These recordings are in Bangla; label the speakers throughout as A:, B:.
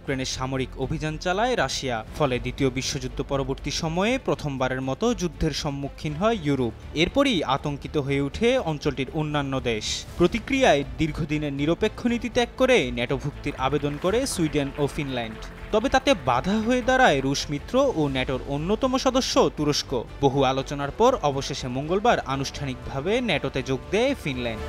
A: ইউক্রেনের সামরিক অভিযান চালায় রাশিয়া, ফলে দ্বিতীয় বিশ্বযুদ্ধ পরবর্তী সময়ে প্রথমবারের মতো যুদ্ধের সম্মুখীন হয় ইউরোপ। এরপরই আতঙ্কিত হয়ে ওঠে অঞ্চলটির অন্যান্য দেশ। প্রতিক্রিয়ায় দীর্ঘদিনের নিরপেক্ষ নীতি ত্যাগ করে ন্যাটোভুক্তির আবেদন করে সুইডেন ও ফিনল্যান্ড। তবে তাতে বাধা হয়ে দাঁড়ায় রুশ মিত্র ও ন্যাটোর অন্যতম সদস্য তুরস্ক। বহু আলোচনার পর অবশেষে মঙ্গলবার আনুষ্ঠানিকভাবে ন্যাটোতে যোগ দেয় ফিনল্যান্ড।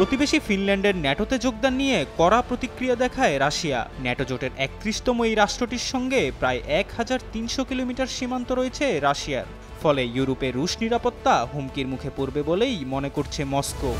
A: প্রতিবেশী ফিনল্যান্ডের ন্যাটোতে যোগদান নিয়ে কড়া প্রতিক্রিয়া দেখায় রাশিয়া। ন্যাটো জোটের একত্রিশতম এই রাষ্ট্রটির সঙ্গে প্রায় এক হাজার তিনশো কিলোমিটার সীমান্ত রয়েছে রাশিয়ার। ফলে ইউরোপে রুশ নিরাপত্তা হুমকির মুখে পড়বে বলেই মনে করছে মস্কো।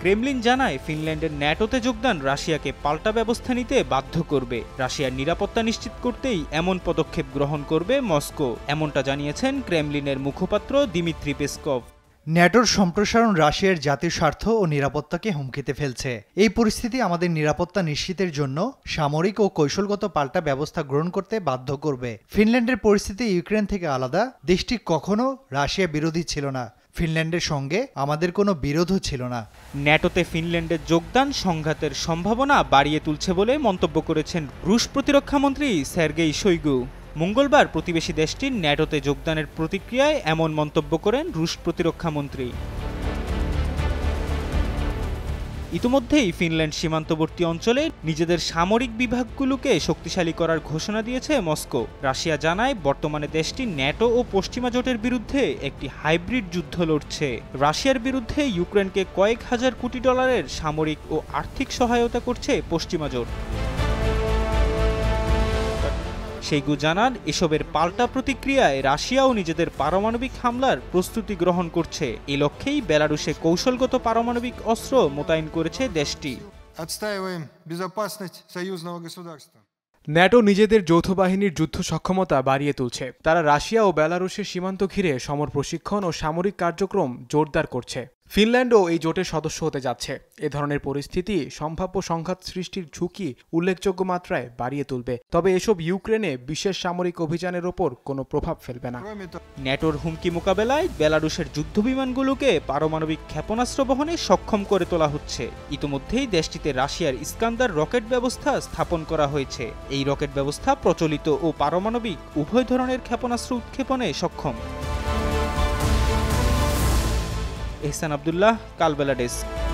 A: ক্রেমলিন জানায়, ফিনল্যান্ডের ন্যাটোতে যোগদান রাশিয়াকে পাল্টা ব্যবস্থা নিতে বাধ্য করবে। রাশিয়ার নিরাপত্তা নিশ্চিত করতেই এমন পদক্ষেপ গ্রহণ করবে মস্কো। এমনটা জানিয়েছেন ক্রেমলিনের মুখপাত্র দিমিত্রি পেসকভ।
B: ন্যাটোর সম্প্রসারণ রাশিয়ার জাতীয় স্বার্থ ও নিরাপত্তাকে হুমকিতে ফেলছে। এই পরিস্থিতি আমাদের নিরাপত্তা নিশ্চিতের জন্য সামরিক ও কৌশলগত পাল্টা ব্যবস্থা গ্রহণ করতে বাধ্য করবে। ফিনল্যান্ডের পরিস্থিতি ইউক্রেন থেকে আলাদা, দেশটি কখনো রাশিয়া বিরোধী ছিল না। ফিনল্যান্ডের সঙ্গে আমাদের কোনো বিরোধও ছিল না।
A: ন্যাটোতে ফিনল্যান্ডের যোগদান সংঘাতের সম্ভাবনা বাড়িয়ে তুলছে বলে মন্তব্য করেছেন রুশ প্রতিরক্ষামন্ত্রী স্যার্গেই শৈগু। মঙ্গলবার প্রতিবেশী দেশটির ন্যাটোতে যোগদানের প্রতিক্রিয়ায় এমন মন্তব্য করেন রুশ প্রতিরক্ষামন্ত্রী ইতিমধ্যেই ফিনল্যান্ড সীমান্তবর্তী অঞ্চলে নিজেদের সামরিক বিভাগগুলোকে শক্তিশালী করার ঘোষণা দিয়েছে মস্কো। রাশিয়া জানায়, বর্তমানে দেশটি ন্যাটো ও পশ্চিমা জোটের বিরুদ্ধে একটি হাইব্রিড যুদ্ধ লড়ছে। রাশিয়ার বিরুদ্ধে ইউক্রেনকে কয়েক হাজার কোটি ডলারের সামরিক ও আর্থিক সহায়তা করছে পশ্চিমা জোট। সেইগু জানান এসবের পাল্টা প্রতিক্রিয়ায় রাশিয়াও নিজেদের পারমাণবিক হামলার প্রস্তুতি গ্রহণ করছে। এ লক্ষ্যেই বেলারুশে কৌশলগত পারমাণবিক অস্ত্র মোতায়েন করেছে দেশটি।
C: ন্যাটো নিজেদের যৌথ বাহিনীর যুদ্ধ সক্ষমতা বাড়িয়ে তুলছে। তারা রাশিয়া ও বেলারুশের সীমান্ত ঘিরে সমর প্রশিক্ষণ ও সামরিক কার্যক্রম জোরদার করছে। ফিনল্যান্ডও এই জোটের সদস্য হতে যাচ্ছে। এ ধরনের পরিস্থিতি সম্ভাব্য সংঘাত সৃষ্টির ঝুঁকি উল্লেখযোগ্য মাত্রায় বাড়িয়ে তুলবে। তবে এসব ইউক্রেনে বিশেষ সামরিক অভিযানের ওপর কোনো প্রভাব ফেলবে না।
A: ন্যাটোর হুমকি মোকাবেলায় বেলারুশের যুদ্ধবিমানগুলোকে পারমাণবিক ক্ষেপণাস্ত্র বহনে সক্ষম করে তোলা হচ্ছে। ইতিমধ্যেই দেশটিতে রাশিয়ার ইস্কান্দার রকেট ব্যবস্থা স্থাপন করা হয়েছে। এই রকেট ব্যবস্থা প্রচলিত ও পারমাণবিক উভয় ধরনের ক্ষেপণাস্ত্র উৎক্ষেপণে সক্ষম। এহসান আবদুল্লাহ কালবেলা ডেস্ক।